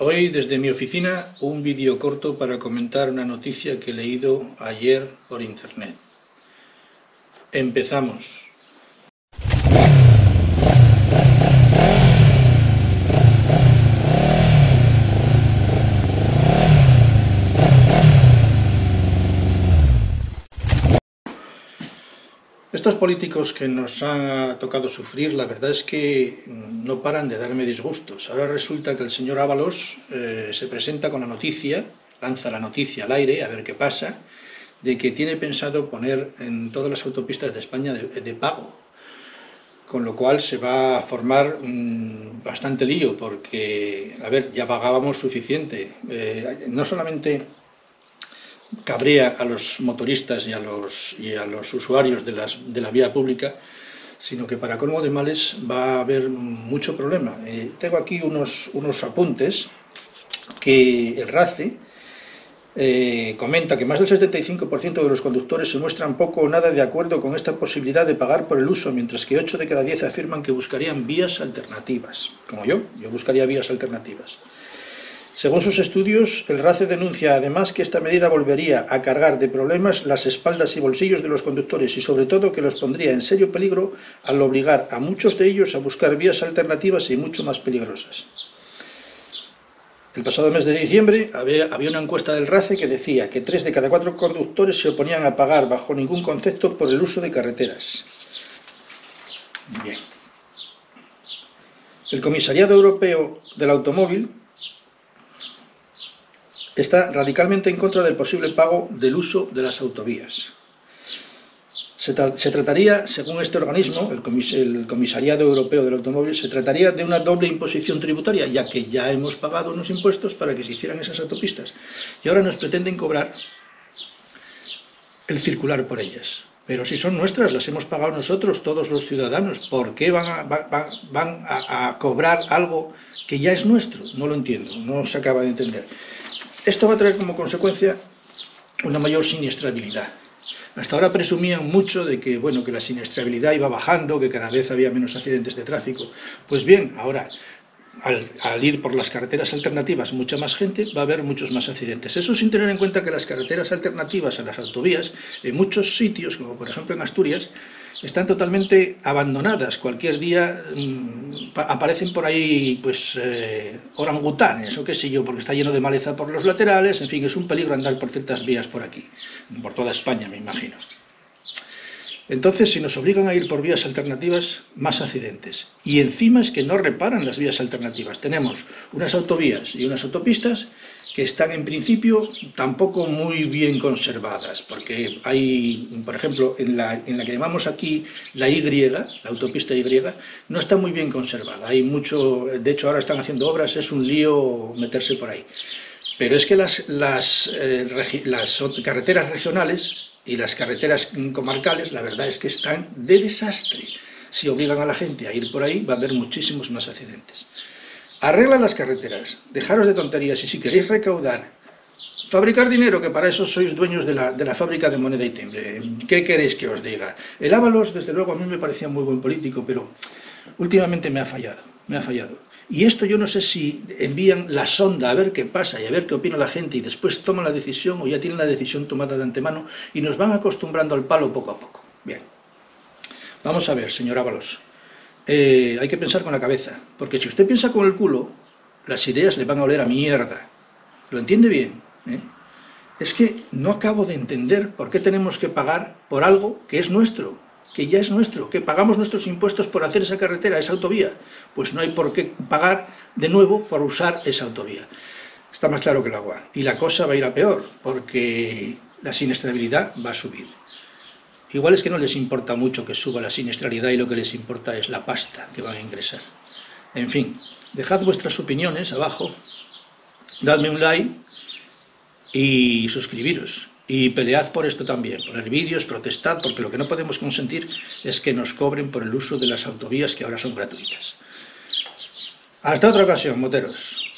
Hoy desde mi oficina un vídeo corto para comentar una noticia que he leído ayer por internet. Empezamos. Estos políticos que nos han tocado sufrir, la verdad es que no paran de darme disgustos. Ahora resulta que el señor Ábalos eh, se presenta con la noticia, lanza la noticia al aire, a ver qué pasa, de que tiene pensado poner en todas las autopistas de España de, pago. Con lo cual se va a formar bastante lío, porque, a ver, ya pagábamos suficiente. Eh, no solamente cabrea a los motoristas y a los, y a los usuarios de, las, de la vía pública, sino que para colmo de males va a haber mucho problema. Eh, tengo aquí unos, unos apuntes que el RACE eh, comenta que más del 75% de los conductores se muestran poco o nada de acuerdo con esta posibilidad de pagar por el uso, mientras que 8 de cada 10 afirman que buscarían vías alternativas. Como yo, yo buscaría vías alternativas. Según sus estudios, el RACE denuncia además que esta medida volvería a cargar de problemas las espaldas y bolsillos de los conductores y sobre todo que los pondría en serio peligro al obligar a muchos de ellos a buscar vías alternativas y mucho más peligrosas. El pasado mes de diciembre había, una encuesta del RACE que decía que tres de cada cuatro conductores se oponían a pagar bajo ningún concepto por el uso de carreteras. Bien. El Comisariado Europeo del Automóvil está radicalmente en contra del posible pago del uso de las autovías. Se, trataría, según este organismo, el, Comisariado Europeo del Automóvil, se trataría de una doble imposición tributaria, ya que ya hemos pagado unos impuestos para que se hicieran esas autopistas. Y ahora nos pretenden cobrar el circular por ellas. Pero si son nuestras, las hemos pagado nosotros, todos los ciudadanos, ¿por qué van van a cobrar algo que ya es nuestro? No lo entiendo, no se acaba de entender. Esto va a traer como consecuencia una mayor siniestrabilidad. Hasta ahora presumían mucho de que, bueno, que la siniestrabilidad iba bajando, que cada vez había menos accidentes de tráfico. Pues bien, ahora, al, ir por las carreteras alternativas mucha más gente, va a haber muchos más accidentes. Eso sin tener en cuenta que las carreteras alternativas a las autovías, en muchos sitios, como por ejemplo en Asturias, están totalmente abandonadas. Cualquier día mm, aparecen por ahí pues eh, orangutanes o qué sé yo, porque está lleno de maleza por los laterales, en fin, es un peligro andar por ciertas vías por aquí, por toda España me imagino. Entonces, si nos obligan a ir por vías alternativas, más accidentes. Y encima es que no reparan las vías alternativas. Tenemos unas autovías y unas autopistas que están en principio tampoco muy bien conservadas, porque hay, por ejemplo, en la, en la que llamamos aquí la Y, la autopista Y, no está muy bien conservada. Hay mucho, de hecho ahora están haciendo obras, es un lío meterse por ahí. Pero es que las, eh, carreteras regionales y las carreteras comarcales, la verdad es que están de desastre. Si obligan a la gente a ir por ahí, va a haber muchísimos más accidentes. Arregla las carreteras, dejaros de tonterías y si queréis recaudar, fabricar dinero, que para eso sois dueños de la, de la fábrica de moneda y timbre. ¿Qué queréis que os diga? El Ábalos, desde luego, a mí me parecía muy buen político, pero últimamente me ha fallado, me ha fallado. Y esto yo no sé si envían la sonda a ver qué pasa y a ver qué opina la gente y después toman la decisión o ya tienen la decisión tomada de antemano y nos van acostumbrando al palo poco a poco. Bien, vamos a ver, señor Ábalos. Eh, hay que pensar con la cabeza, porque si usted piensa con el culo, las ideas le van a oler a mierda. ¿Lo entiende bien? ¿Eh? Es que no acabo de entender por qué tenemos que pagar por algo que es nuestro, que ya es nuestro, que pagamos nuestros impuestos por hacer esa carretera, esa autovía. Pues no hay por qué pagar de nuevo por usar esa autovía. Está más claro que el agua. Y la cosa va a ir a peor, porque la siniestrabilidad va a subir. Igual es que no les importa mucho que suba la siniestralidad y lo que les importa es la pasta que van a ingresar. En fin, dejad vuestras opiniones abajo, dadme un like y suscribiros. Y pelead por esto también, poner vídeos, protestad, porque lo que no podemos consentir es que nos cobren por el uso de las autovías que ahora son gratuitas. Hasta otra ocasión, moteros.